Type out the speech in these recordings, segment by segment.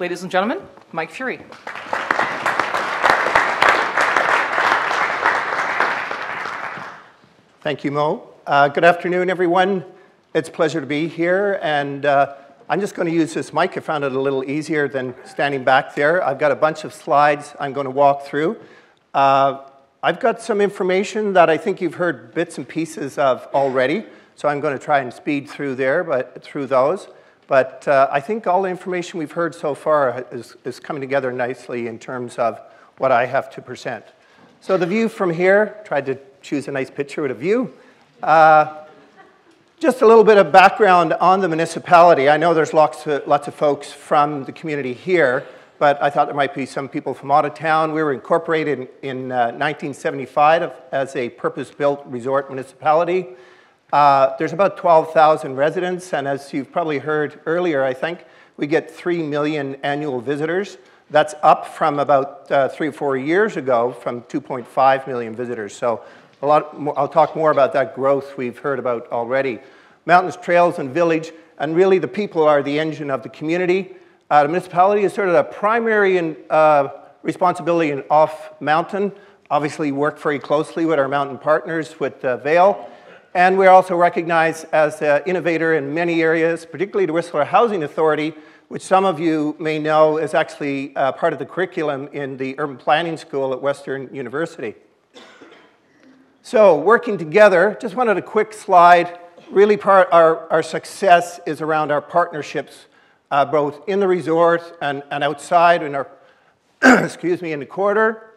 Ladies and gentlemen, Mike Furey. Thank you, Mo. Uh, good afternoon, everyone. It's a pleasure to be here, and uh, I'm just going to use this mic. I found it a little easier than standing back there. I've got a bunch of slides I'm going to walk through. Uh, I've got some information that I think you've heard bits and pieces of already, so I'm going to try and speed through there, but through those. But uh, I think all the information we've heard so far is, is coming together nicely in terms of what I have to present. So the view from here, tried to choose a nice picture with a view. Uh, just a little bit of background on the municipality. I know there's lots of, lots of folks from the community here, but I thought there might be some people from out of town. We were incorporated in, uh, 1975 as a purpose-built resort municipality. Uh, there's about 12,000 residents, and as you've probably heard earlier, I think, we get 3 million annual visitors. That's up from about uh, three or four years ago from 2.5 million visitors. So a lot more, I'll talk more about that growth we've heard about already. Mountains, trails, and village, and really the people are the engine of the community. Uh, the municipality is sort of the primary in, uh, responsibility in off mountain. Obviously, work very closely with our mountain partners with uh, Vail. And we're also recognized as an innovator in many areas, particularly the Whistler Housing Authority, which some of you may know is actually uh, part of the curriculum in the Urban Planning School at Western University. So, working together, just wanted a quick slide. Really, part our, our success is around our partnerships, uh, both in the resort and, and outside in our, excuse me, in the quarter,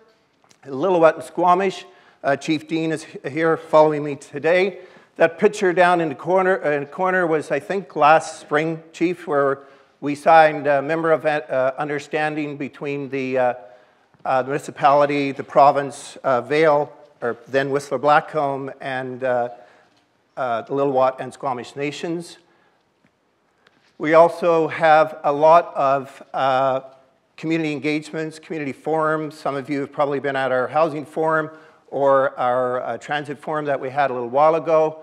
Lillooet and Squamish. Uh, Chief Dean is here following me today. That picture down in the corner, uh, in the corner was, I think, last spring, Chief, where we signed a member of uh, understanding between the, uh, uh, the, municipality, the province, Vail, or then Whistler Blackcomb, and uh, the Lillooet and Squamish nations. We also have a lot of community engagements, community forums. Some of you have probably been at our housing forum or our transit forum that we had a little while ago.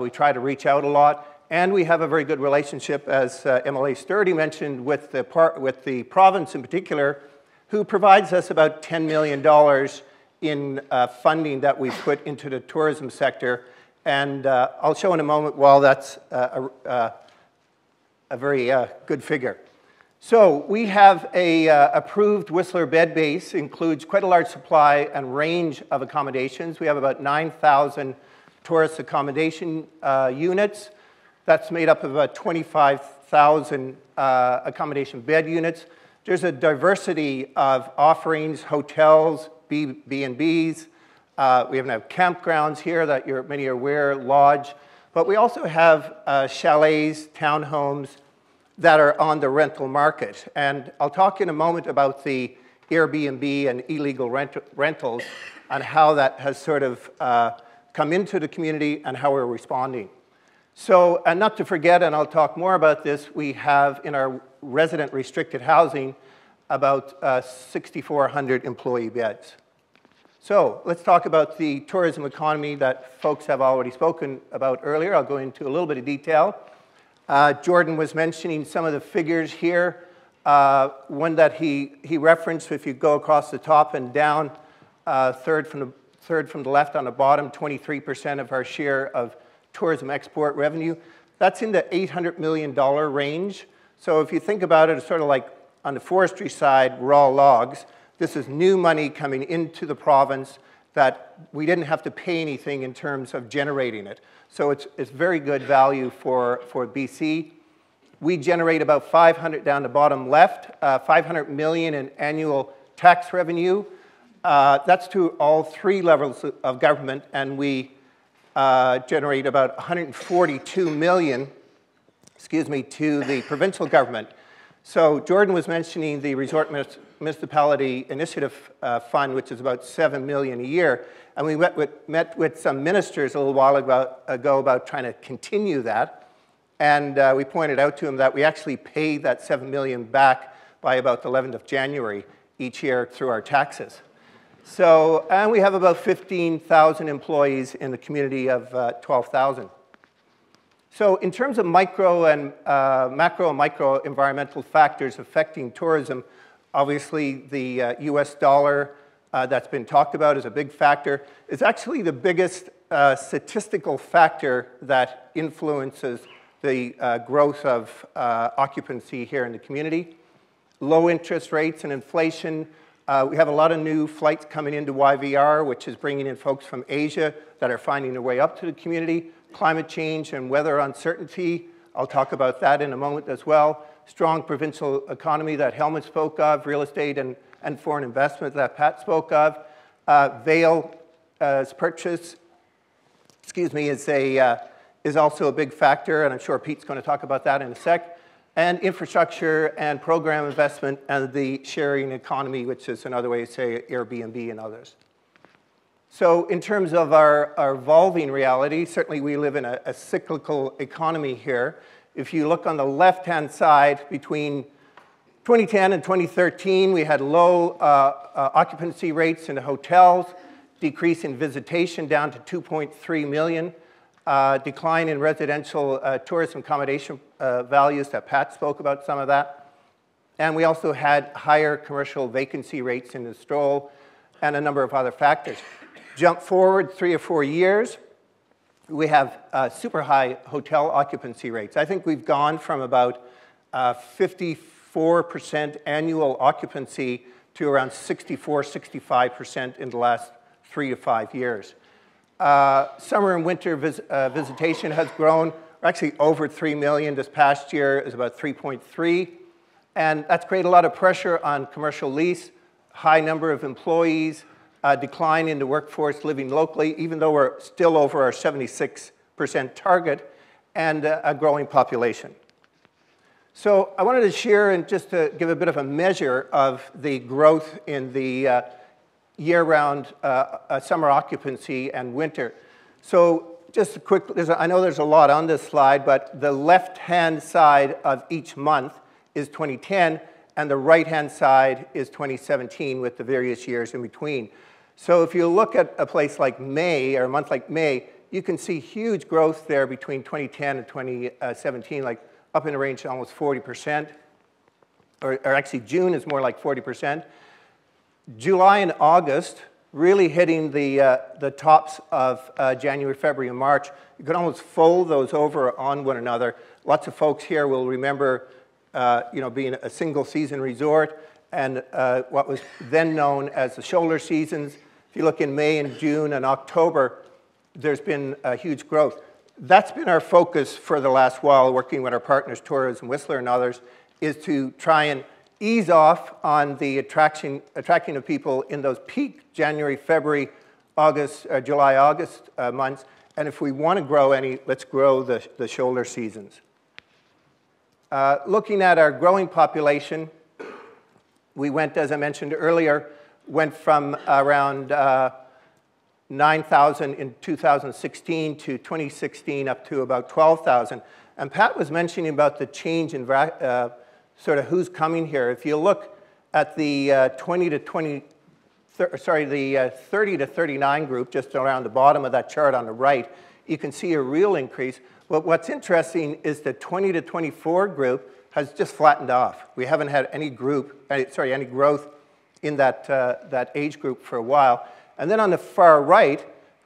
we try to reach out a lot. And we have a very good relationship, as uh, MLA Sturdy mentioned, with the, with the province in particular, who provides us about $10 million in uh, funding that we put into the tourism sector. And uh, I'll show in a moment while that's uh, a, uh, a, very uh, good figure. So we have a approved Whistler bed base, includes quite a large supply and range of accommodations. We have about 9,000 tourist accommodation units. That's made up of about 25,000 uh, accommodation bed units. There's a diversity of offerings, hotels, B&Bs. Uh, we even have campgrounds here that you're, many are aware, lodge. But we also have uh, chalets, townhomes that are on the rental market. And I'll talk in a moment about the Airbnb and illegal rent rentals and how that has sort of uh, come into the community and how we're responding. So, and not to forget, and I'll talk more about this, we have in our resident restricted housing about uh, 6,400 employee beds. So let's talk about the tourism economy that folks have already spoken about earlier. I'll go into a little bit of detail. Uh, Jordan was mentioning some of the figures here. Uh, one that he, he referenced, if you go across the top and down, uh, third, from the, third from the left on the bottom, 23% of our share of tourism export revenue. That's in the $800 million range. So if you think about it, it's sort of like on the forestry side, raw logs. This is new money coming into the province that we didn't have to pay anything in terms of generating it. So it's, it's very good value for, for BC. We generate about 500 down the bottom left, uh, 500 million in annual tax revenue. Uh, that's to all three levels of government, and we uh, generate about 142 million, excuse me, to the provincial government. So Jordan was mentioning the Resort Municipality Initiative uh, Fund, which is about 7 million a year. And we met with, met with some ministers a little while ago, ago about trying to continue that. And uh, we pointed out to them that we actually pay that 7 million back by about the 11th of January each year through our taxes. So, and we have about 15,000 employees in the community of uh, 12,000. So in terms of micro and uh, macro and micro environmental factors affecting tourism, obviously the uh, US dollar uh, that's been talked about is a big factor. It's actually the biggest uh, statistical factor that influences the uh, growth of uh, occupancy here in the community. Low interest rates and inflation. we have a lot of new flights coming into YVR, which is bringing in folks from Asia that are finding their way up to the community climate change and weather uncertainty. I'll talk about that in a moment as well. Strong provincial economy that Helmut spoke of, real estate and, and foreign investment that Pat spoke of. Uh, Vail's uh, purchase, excuse me, is, a, uh, is also a big factor, and I'm sure Pete's going to talk about that in a sec. And infrastructure and program investment and the sharing economy, which is another way to say Airbnb and others. So in terms of our, our evolving reality, certainly we live in a, a cyclical economy here. If you look on the left-hand side, between 2010 and 2013, we had low uh, uh, occupancy rates in the hotels, decrease in visitation down to 2.3 million, uh, decline in residential uh, tourism accommodation uh, values that Pat spoke about some of that. And we also had higher commercial vacancy rates in the stroll and a number of other factors. Jump forward three or four years, we have uh, super high hotel occupancy rates. I think we've gone from about uh, 54% annual occupancy to around 64, 65% in the last three to five years. Uh, summer and winter vis uh, visitation has grown. We're actually over 3 million. This past year is about 3.3. And that's created a lot of pressure on commercial lease, high number of employees, uh, decline in the workforce living locally, even though we're still over our 76% target, and uh, a growing population. So I wanted to share and just to give a bit of a measure of the growth in the uh, year-round uh, summer occupancy and winter. So just a quick, a, I know there's a lot on this slide, but the left-hand side of each month is 2010, and the right-hand side is 2017 with the various years in between. So if you look at a place like May, or a month like May, you can see huge growth there between 2010 and 2017, like up in the range of almost 40%. Or, or actually, June is more like 40%. July and August really hitting the, uh, the tops of uh, January, February, and March. You can almost fold those over on one another. Lots of folks here will remember uh, you know, being a single season resort and uh, what was then known as the shoulder seasons if you look in May and June and October, there's been a huge growth. That's been our focus for the last while, working with our partners, Tourism Whistler and others, is to try and ease off on the attraction, attracting of people in those peak January, February, August, uh, July, August uh, months. And if we want to grow any, let's grow the, the shoulder seasons. Uh, looking at our growing population, we went, as I mentioned earlier, went from around uh, 9,000 in 2016 to 2016 up to about 12,000. And Pat was mentioning about the change in uh, sort of who's coming here. If you look at the uh, 20 to 20, sorry, the uh, 30 to 39 group, just around the bottom of that chart on the right, you can see a real increase. But what's interesting is the 20 to 24 group has just flattened off. We haven't had any group, sorry, any growth in that, uh, that age group for a while. And then on the far right,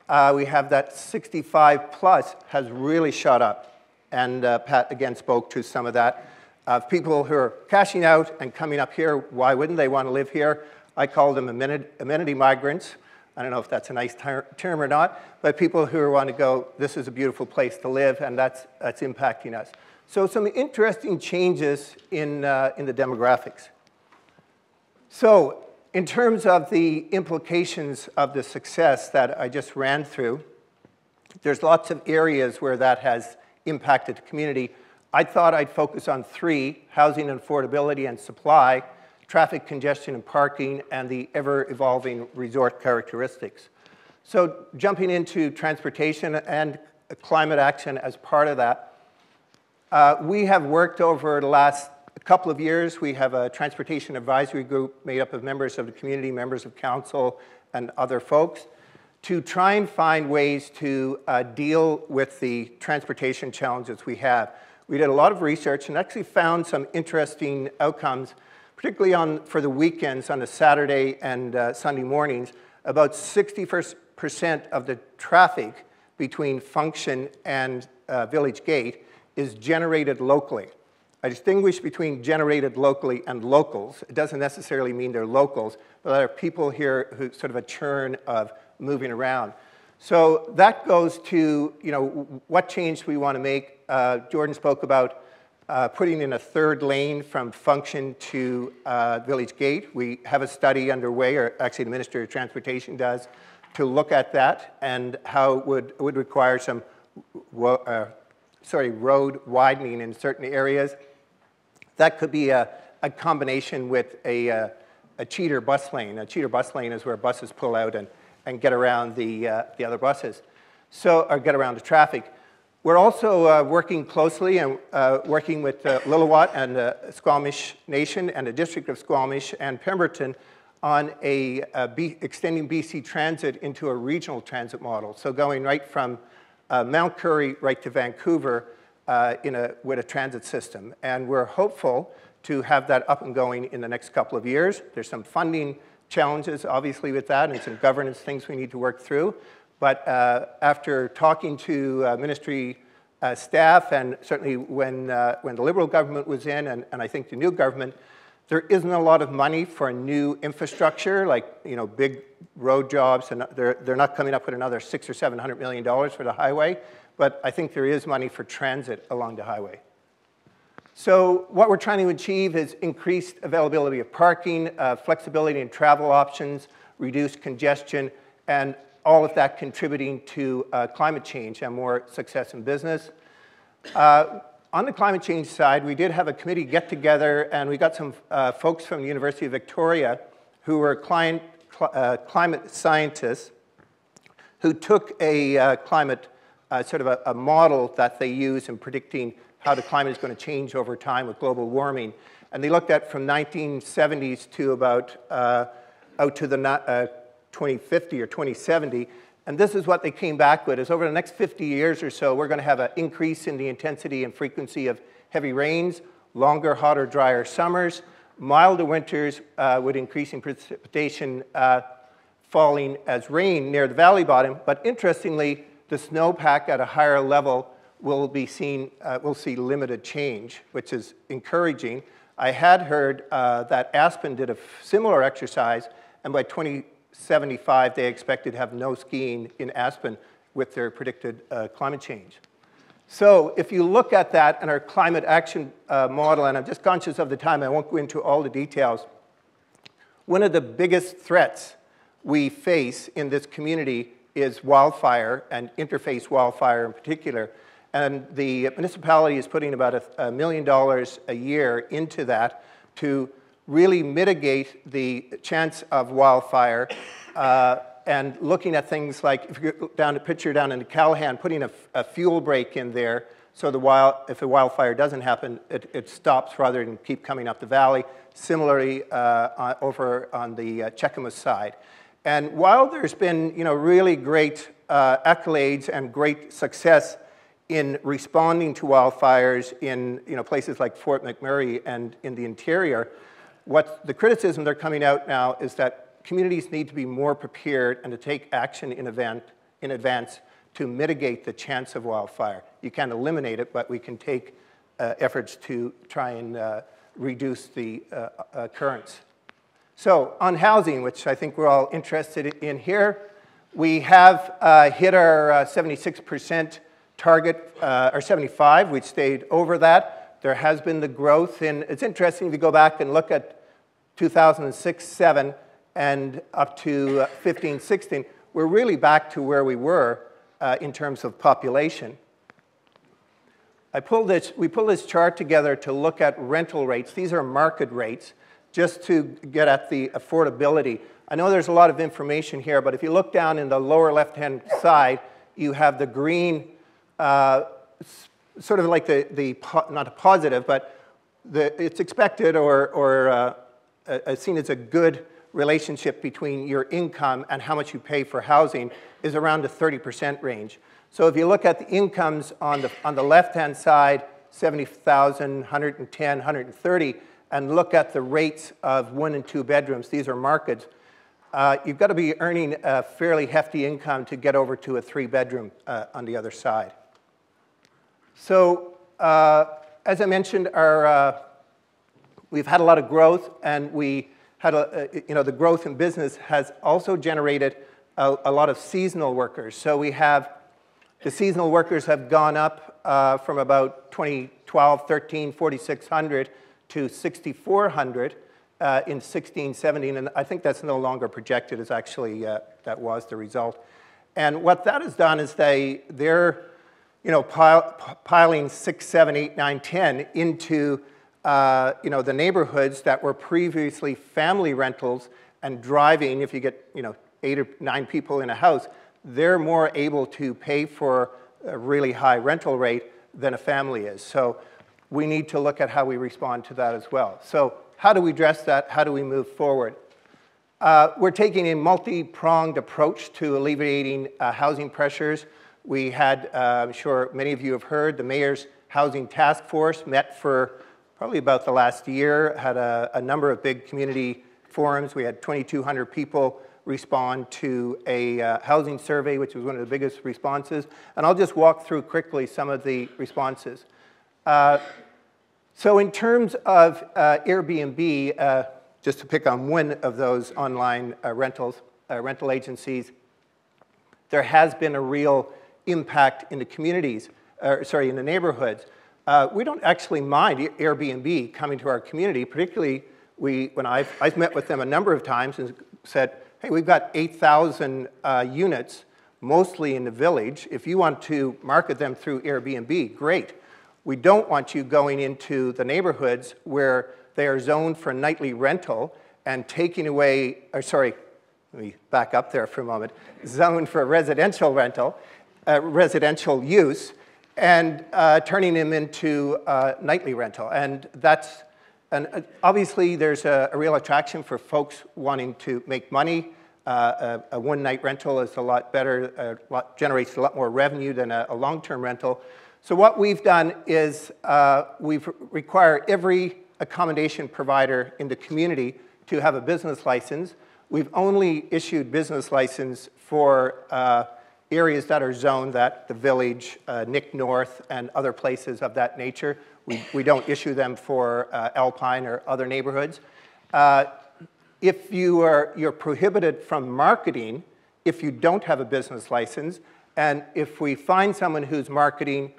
uh, we have that 65 plus has really shot up. And uh, Pat again spoke to some of that. Uh, people who are cashing out and coming up here, why wouldn't they want to live here? I call them amenity, amenity migrants. I don't know if that's a nice ter term or not, but people who want to go, this is a beautiful place to live, and that's, that's impacting us. So some interesting changes in, uh, in the demographics. So in terms of the implications of the success that I just ran through, there's lots of areas where that has impacted the community. I thought I'd focus on three, housing and affordability and supply, traffic congestion and parking, and the ever-evolving resort characteristics. So jumping into transportation and climate action as part of that, uh, we have worked over the last couple of years, we have a transportation advisory group made up of members of the community, members of council, and other folks to try and find ways to uh, deal with the transportation challenges we have. We did a lot of research and actually found some interesting outcomes, particularly on, for the weekends on a Saturday and uh, Sunday mornings. About 60% of the traffic between Function and uh, Village Gate is generated locally. I distinguish between generated locally and locals. It doesn't necessarily mean they're locals, but there are people here who sort of a churn of moving around. So that goes to, you know, what change we want to make. Uh, Jordan spoke about uh, putting in a third lane from Function to uh, Village Gate. We have a study underway, or actually the Minister of Transportation does, to look at that and how it would, would require some uh, sorry, road widening in certain areas. That could be a, a combination with a, uh, a cheater bus lane. A cheater bus lane is where buses pull out and, and get around the, uh, the other buses, so, or get around the traffic. We're also uh, working closely and uh, working with uh, Lillooet and the Squamish Nation and the District of Squamish and Pemberton on a, a B, extending BC Transit into a regional transit model. So going right from uh, Mount Currie right to Vancouver uh, in a, with a transit system. And we're hopeful to have that up and going in the next couple of years. There's some funding challenges, obviously, with that, and some governance things we need to work through. But uh, after talking to uh, ministry uh, staff, and certainly when, uh, when the Liberal government was in, and, and I think the new government, there isn't a lot of money for new infrastructure, like you know, big road jobs, and they're, they're not coming up with another six or seven hundred million dollars for the highway, but I think there is money for transit along the highway. So what we're trying to achieve is increased availability of parking, uh, flexibility in travel options, reduced congestion, and all of that contributing to uh, climate change and more success in business. Uh, on the climate change side, we did have a committee get together and we got some uh, folks from the University of Victoria who were client, cl uh, climate scientists who took a uh, climate, uh, sort of a, a, model that they use in predicting how the climate is going to change over time with global warming. And they looked at from 1970s to about uh, out to the 2050 uh, or 2070 and this is what they came back with, is over the next 50 years or so, we're going to have an increase in the intensity and frequency of heavy rains, longer, hotter, drier summers, milder winters uh, with increasing precipitation uh, falling as rain near the valley bottom. But interestingly, the snowpack at a higher level will be seen, uh, will see limited change, which is encouraging. I had heard uh, that Aspen did a similar exercise, and by 2075, they expected to have no skiing in Aspen with their predicted uh, climate change. So if you look at that and our climate action uh, model, and I'm just conscious of the time, I won't go into all the details. One of the biggest threats we face in this community is wildfire and interface wildfire in particular. And the municipality is putting about a, a million dollars a year into that to really mitigate the chance of wildfire uh, and looking at things like, if you go down a picture down in the Callaghan, putting a, a fuel break in there so the wild, if a wildfire doesn't happen, it, it, stops rather than keep coming up the valley. Similarly, uh, over on the uh, Cheakamus side. And while there's been you know, really great uh, accolades and great success in responding to wildfires in you know, places like Fort McMurray and in the interior, what the criticism they're coming out now is that communities need to be more prepared and to take action in, event, in advance to mitigate the chance of wildfire. You can't eliminate it, but we can take uh, efforts to try and uh, reduce the uh, uh occurrence. So on housing, which I think we're all interested in here, we have uh, hit our 76% uh, target, or 75, we stayed over that. There has been the growth in, it's interesting if you go back and look at 2006, 7, and up to uh, 15, 16, we're really back to where we were uh, in terms of population. I pulled this, we pulled this chart together to look at rental rates. These are market rates, just to get at the affordability. I know there's a lot of information here, but if you look down in the lower left-hand side, you have the green, uh, sort of like the, the not a positive, but the, it's expected or, or uh, uh, seen as a good relationship between your income and how much you pay for housing is around the 30% range. So if you look at the incomes on the, on the left-hand side, 70,000, 110, 130, and look at the rates of one and two bedrooms, these are markets, uh, you've got to be earning a fairly hefty income to get over to a three bedroom uh, on the other side. So uh, as I mentioned, our, uh, we've had a lot of growth and we had a, uh, you know, the growth in business has also generated a, a, lot of seasonal workers. So we have, the seasonal workers have gone up uh, from about 2012, 13, 4,600 to 6,400 uh, in 1617, and I think that's no longer projected as actually uh, that was the result. And what that has done is they, they're you know, pile, piling 6, 7, 8, 9, 10 into uh, you know, the neighborhoods that were previously family rentals and driving, if you get you know, eight or nine people in a house, they're more able to pay for a really high rental rate than a family is. So we need to look at how we respond to that as well. So how do we address that? How do we move forward? Uh, we're taking a multi-pronged approach to alleviating uh, housing pressures. We had, uh, I'm sure many of you have heard, the Mayor's Housing Task Force met for probably about the last year, had a, a number of big community forums. We had 2,200 people respond to a uh, housing survey, which was one of the biggest responses. And I'll just walk through quickly some of the responses. Uh, so in terms of uh, Airbnb, uh, just to pick on one of those online uh, rentals, uh, rental agencies, there has been a real impact in the communities, sorry, in the neighborhoods. We don't actually mind Airbnb coming to our community, particularly we, when I've, I've met with them a number of times and said, hey, we've got 8,000 uh, units, mostly in the village. If you want to market them through Airbnb, great. We don't want you going into the neighborhoods where they are zoned for nightly rental and taking away, or sorry, let me back up there for a moment, zoned for residential rental, uh, residential use, and uh, turning them into uh, nightly rental. And that's, and obviously there's a, a, real attraction for folks wanting to make money. Uh, a, a one-night rental is a lot better, a lot, generates a lot more revenue than a, a long-term rental. So what we've done is uh, we've required every accommodation provider in the community to have a business license. We've only issued business license for uh, areas that are zoned that the village, uh, Nick North, and other places of that nature. We, we don't issue them for uh, Alpine or other neighborhoods. Uh, if you are, you're prohibited from marketing if you don't have a business license, and if we find someone who's marketing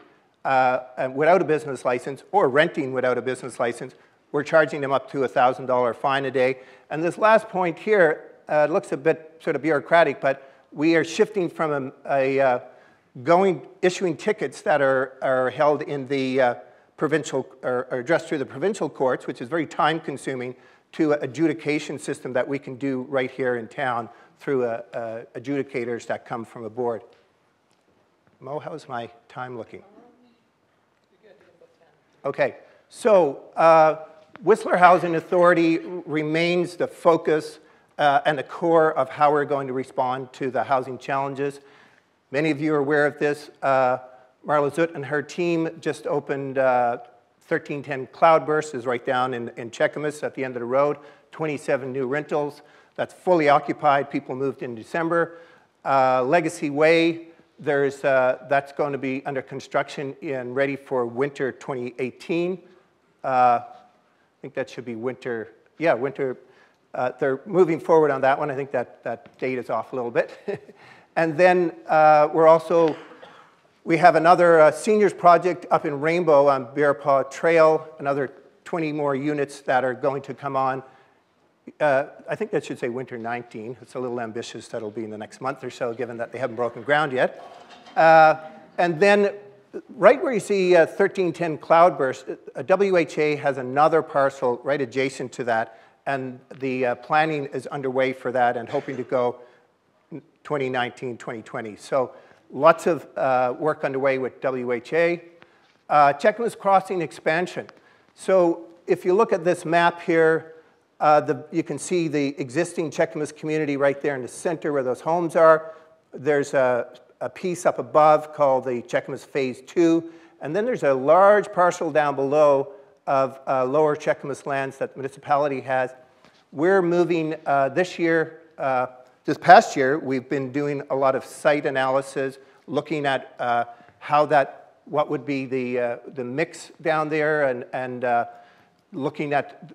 uh, without a business license or renting without a business license, we're charging them up to a $1,000 fine a day. And this last point here uh, looks a bit sort of bureaucratic, but we are shifting from a, a uh, going, issuing tickets that are, are held in the uh, provincial, or, or addressed through the provincial courts, which is very time consuming, to adjudication system that we can do right here in town through uh, uh, adjudicators that come from a board. Mo, how's my time looking? Okay, so uh, Whistler Housing Authority remains the focus uh, and the core of how we're going to respond to the housing challenges. Many of you are aware of this. Uh, Marla Zucht and her team just opened uh, 1310 Cloudburst, is right down in, in Cheakamus at the end of the road, 27 new rentals. That's fully occupied. People moved in December. Uh, Legacy Way, there's, uh, that's going to be under construction and ready for winter 2018. Uh, I think that should be winter, yeah, winter. Uh, they're moving forward on that one. I think that, that date is off a little bit. and then uh, we're also, we have another uh, seniors project up in Rainbow on Bearpaw Trail, another 20 more units that are going to come on uh, I think that should say winter 19. It's a little ambitious. That'll be in the next month or so, given that they haven't broken ground yet. Uh, and then right where you see uh, 1310 Cloudburst, uh, WHA has another parcel right adjacent to that, and the uh, planning is underway for that and hoping to go 2019, 2020. So lots of uh, work underway with WHA. Uh, Cheakamus Crossing expansion. So if you look at this map here, Uh, the, you can see the existing Cheakamus community right there in the center where those homes are. There's a, a piece up above called the Cheakamus Phase 2. And then there's a large parcel down below of uh, lower Cheakamus lands that the municipality has. We're moving uh, this year, uh, this past year, we've been doing a lot of site analysis, looking at uh, how that, what would be the, uh, the mix down there and, and looking at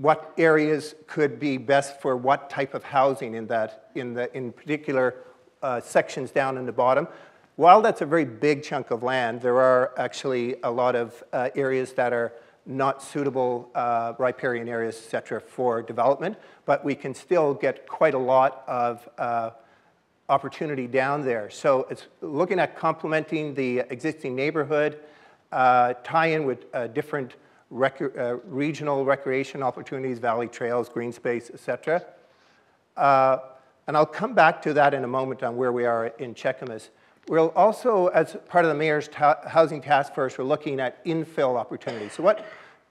what areas could be best for what type of housing in that, in, the, in particular uh, sections down in the bottom. While that's a very big chunk of land, there are actually a lot of uh, areas that are not suitable uh, riparian areas, et cetera, for development, but we can still get quite a lot of uh, opportunity down there. So it's looking at complementing the existing neighborhood, uh, tie in with uh, different rec uh, regional recreation opportunities, valley trails, green space, et cetera. Uh, and I'll come back to that in a moment on where we are in Cheakamus. We'll also, as part of the Mayor's Housing Task Force, we're looking at infill opportunities. So what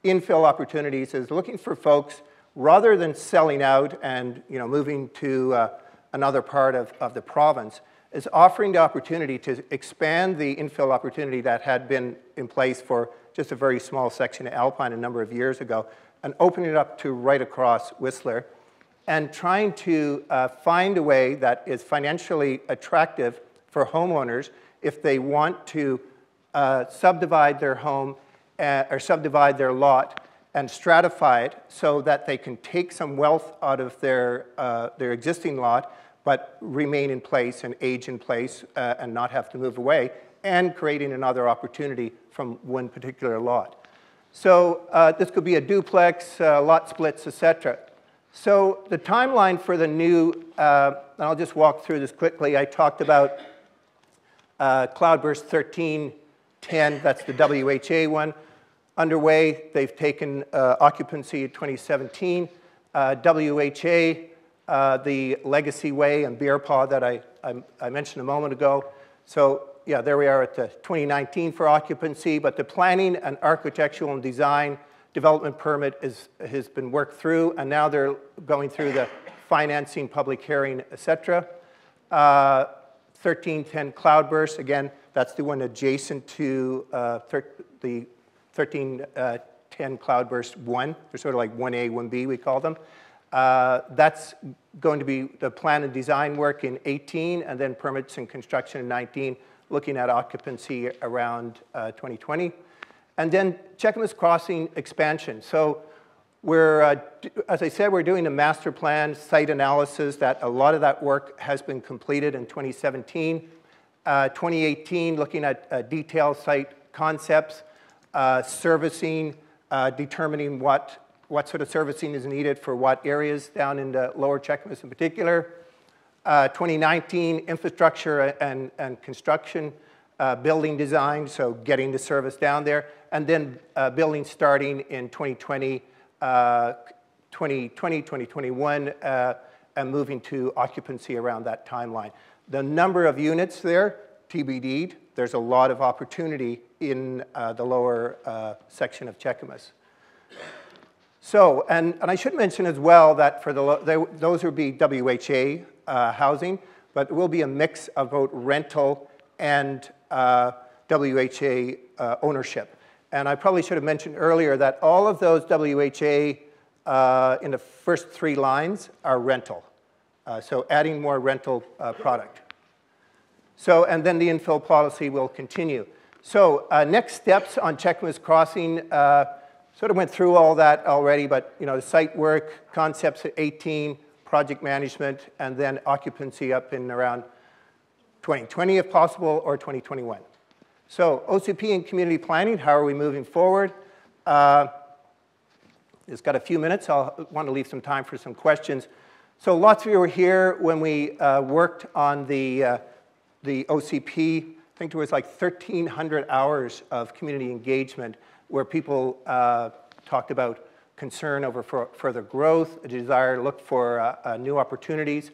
infill opportunities is looking for folks, rather than selling out and you know, moving to uh, another part of, of the province, is offering the opportunity to expand the infill opportunity that had been in place for just a very small section of Alpine a number of years ago, and opening it up to right across Whistler, and trying to uh, find a way that is financially attractive for homeowners if they want to uh, subdivide their home uh, or subdivide their lot and stratify it so that they can take some wealth out of their, uh, their existing lot but remain in place and age in place uh, and not have to move away and creating another opportunity from one particular lot. So uh, this could be a duplex, uh, lot splits, etc. So the timeline for the new, uh, and I'll just walk through this quickly. I talked about uh, Cloudburst 1310, that's the WHA one, underway. They've taken uh, occupancy in 2017. Uh, WHA, the Legacy Way and Bearpaw that I, I, I mentioned a moment ago. So yeah, there we are at the 2019 for occupancy, but the planning and architectural and design development permit is, has been worked through, and now they're going through the financing, public hearing, et cetera. Uh, 1310 Cloudburst, again, that's the one adjacent to uh, the 1310 Cloudburst 1. They're sort of like 1A, 1B, we call them. Uh, that's going to be the plan and design work in 18, and then permits and construction in 19 looking at occupancy around uh, 2020. And then Cheakamus Crossing expansion. So we're, uh, as I said, we're doing a master plan site analysis that a lot of that work has been completed in 2017. Uh, 2018, looking at uh, detailed site concepts, uh, servicing, uh, determining what, what sort of servicing is needed for what areas down in the lower Cheakamus in particular. Uh, 2019, infrastructure and, and construction, uh, building design, so getting the service down there, and then uh, building starting in 2020, 2020, 2021, uh, and moving to occupancy around that timeline. The number of units there, TBD'd, there's a lot of opportunity in uh, the lower uh, section of Cheakamus. So, and, and I should mention as well that for the, they, those would be WHA uh, housing, but it will be a mix of both rental and uh, WHA uh, ownership. And I probably should have mentioned earlier that all of those WHA uh, in the first three lines are rental. Uh, so adding more rental uh, product. So, and then the infill policy will continue. So next steps on Cheakamus Crossing, sort of went through all that already, but you know, the site work, concepts at 18, project management, and then occupancy up in around 2020 if possible, or 2021. So OCP and community planning, how are we moving forward? Uh, it's got a few minutes. I'll want to leave some time for some questions. So lots of you were here when we uh, worked on the, uh, the OCP. I think there was like 1,300 hours of community engagement where people uh, talked about concern over further growth, a desire to look for uh, uh, new opportunities,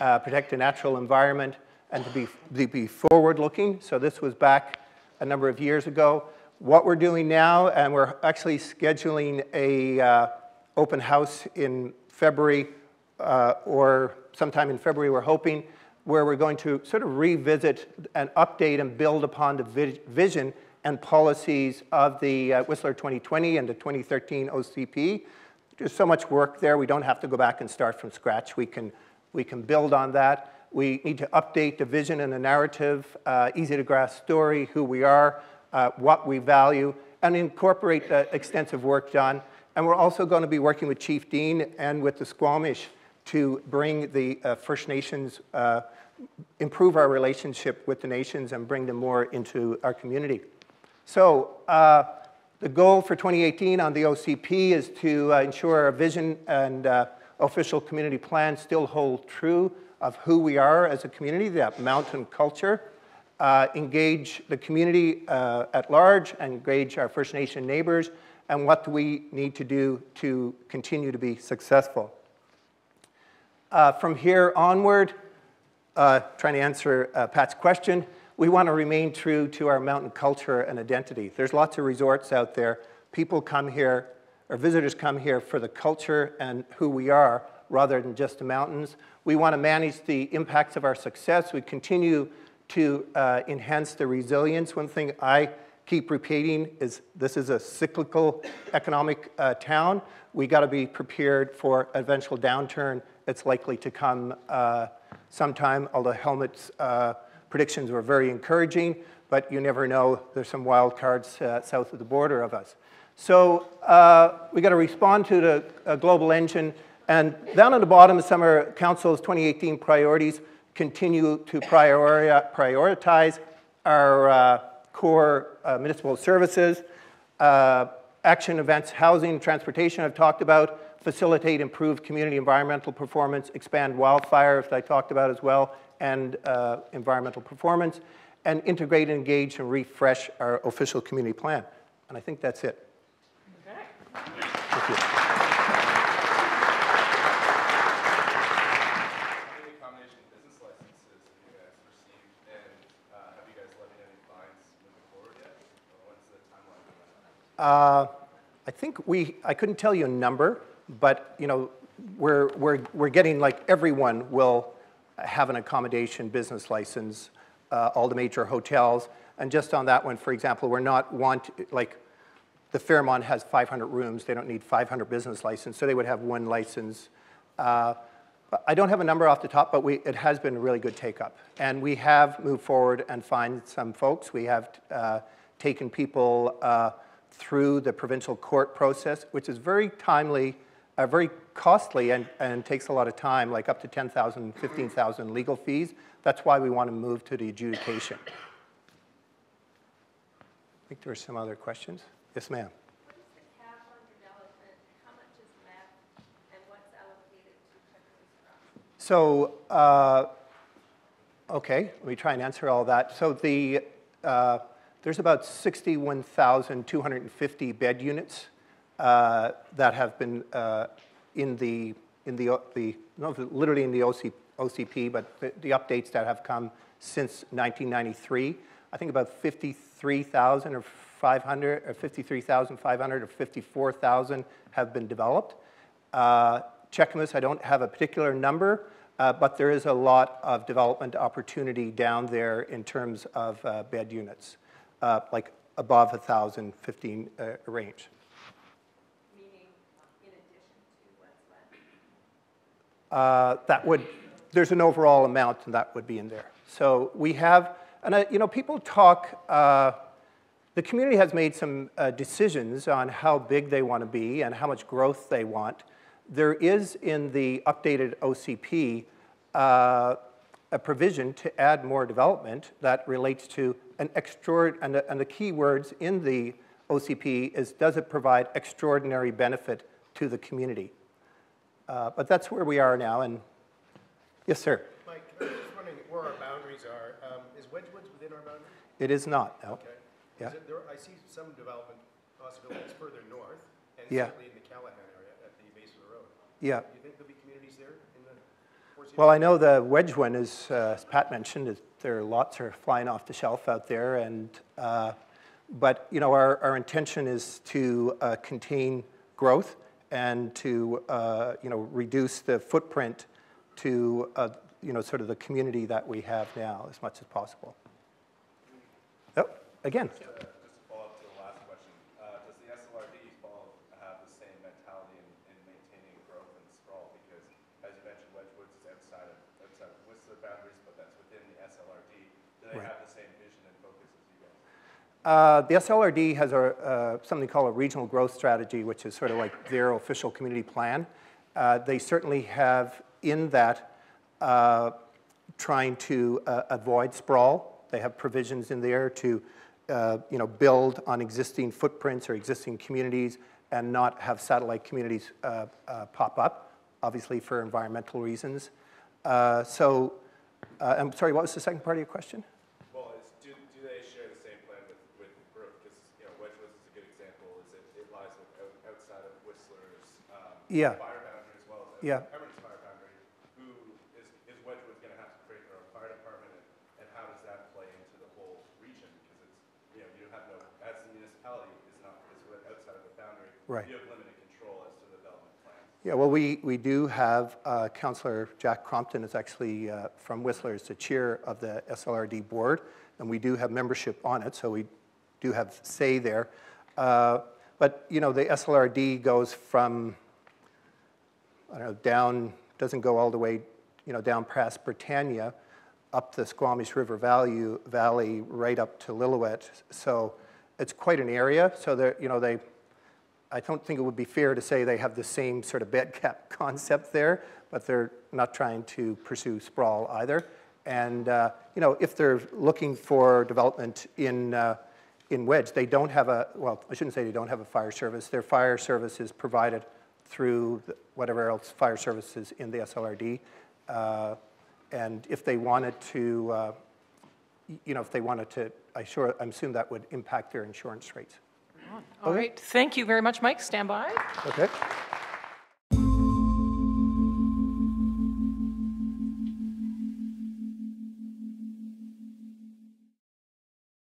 uh, protect the natural environment, and to be, be forward-looking. So this was back a number of years ago. What we're doing now, and we're actually scheduling a uh, open house in February uh, or sometime in February, we're hoping, where we're going to sort of revisit and update and build upon the vi vision and policies of the uh, Whistler 2020 and the 2013 OCP. There's so much work there, we don't have to go back and start from scratch. We can, we can build on that. We need to update the vision and the narrative, uh, easy to grasp story, who we are, uh, what we value, and incorporate the extensive work done. And we're also going to be working with Chief Dean and with the Squamish to bring the uh, First Nations, uh, improve our relationship with the nations and bring them more into our community. So uh, the goal for 2018 on the OCP is to uh, ensure our vision and official community plan still hold true of who we are as a community, that mountain culture, uh, engage the community uh, at large, engage our First Nation neighbors, and what do we need to do to continue to be successful. Uh, from here onward, uh, trying to answer uh, Pat's question, we want to remain true to our mountain culture and identity. There's lots of resorts out there. People come here, or visitors come here for the culture and who we are, rather than just the mountains. We want to manage the impacts of our success. We continue to uh, enhance the resilience. One thing I keep repeating is this is a cyclical economic uh, town. We got to be prepared for eventual downturn that's likely to come uh, sometime, although Helmut's uh, predictions were very encouraging, but you never know. There's some wild cards uh, south of the border of us. So uh, we got to respond to the global engine and down at the bottom, the Summer Council's 2018 priorities continue to prioritize our uh, core uh, municipal services, uh, action events, housing, transportation I've talked about, facilitate improved community environmental performance, expand wildfire, as I talked about as well, and uh, environmental performance, and integrate, engage, and refresh our official community plan. And I think that's it. Okay. Thank you. Uh, I think we, I couldn't tell you a number, but you know, we're, we're, we're getting like everyone will have an accommodation business license, uh, all the major hotels. And just on that one, for example, we're not want, like the Fairmont has 500 rooms, they don't need 500 business license, so they would have one license. Uh, I don't have a number off the top, but we, it has been a really good take up. And we have moved forward and find some folks. We have uh, taken people uh, through the provincial court process, which is very timely, uh, very costly, and, and takes a lot of time, like up to 10,000, 15,000 legal fees. That's why we want to move to the adjudication. I think there are some other questions. Yes, ma'am. So, uh, okay, let me try and answer all that. So the uh, there's about 61,250 bed units uh, that have been uh, in the, in the, the no, literally in the OC, OCP, but the, the, updates that have come since 1993. I think about 53,000 or 500, or 53,500 or 54,000 have been developed. Uh, Cheakamus, I don't have a particular number, uh, but there is a lot of development opportunity down there in terms of uh, bed units uh, like above 1,000, 15 uh, range. Meaning in addition to what's Uh, that would, there's an overall amount and that would be in there. So we have, and uh, you know, people talk, uh, the community has made some uh, decisions on how big they want to be and how much growth they want. There is in the updated OCP uh, a provision to add more development that relates to an extraordinary, and, the, and the key words in the OCP is does it provide extraordinary benefit to the community? Uh, but that's where we are now, and yes, sir. Mike, I was just wondering where our boundaries are. Um, is Wedgewoods within our boundaries? It is not, no. Okay. Yeah. There, I see some development possibilities further north, and yeah. certainly in the Callaghan area at the base of the road. Yeah. Do you think there'll be communities there in the well, I know the wedge one is, uh, as Pat mentioned, is there are lots are flying off the shelf out there, and uh, but you know our, our intention is to uh, contain growth and to, uh, you know, reduce the footprint to, uh, you know, sort of the community that we have now as much as possible. Oh, again. Just to follow up to the last question, uh, does the SLRD follow, have the same mentality in, in maintaining growth and sprawl? Because as you mentioned, Wedgewoods is outside of, outside of Whistler boundaries, but that's within the SLRD. Do they Right. have the same vision and focus as you guys? Uh, The SLRD has a, uh, something called a regional growth strategy, which is sort of like their official community plan. Uh, They certainly have in that uh, trying to uh, avoid sprawl. They have provisions in there to, uh, you know, build on existing footprints or existing communities and not have satellite communities pop up, obviously for environmental reasons. So, I'm sorry, what was the second part of your question? Well, is, do, do they share the same plan with, with growth? Because, you know, Wedgewoods is a good example, is it, it lies with, out, outside of Whistler's, um, Yeah. fire boundary as well as Yeah. Everett's fire boundary. Who, is, is Wedgewood gonna have to create their own fire department? And, and how does that play into the whole region? Because it's, you know, you have no, as the municipality is not, is right outside of the boundary. Right. You have limited control as to the development plans. Yeah, well, we, we do have uh, Councillor Jack Crompton is actually uh, from Whistler, is the chair of the SLRD board, and we do have membership on it, so we do have say there. Uh, But, you know, the SLRD goes from, I don't know, down, doesn't go all the way, you know, down past Britannia, up the Squamish River Valley, Valley, right up to Lillooet. So it's quite an area, so they're, you know, they, I don't think it would be fair to say they have the same sort of bed cap concept there, but they're not trying to pursue sprawl either. And, uh, you know, if they're looking for development in, uh, in Wedge, they don't have a, well, I shouldn't say they don't have a fire service. Their fire service is provided through the- whatever else fire services in the SLRD. Uh, And if they wanted to, uh, you know, if they wanted to, I sure, I'm assuming that would impact their insurance rates. All right, thank you very much, Mike. Stand by. Okay?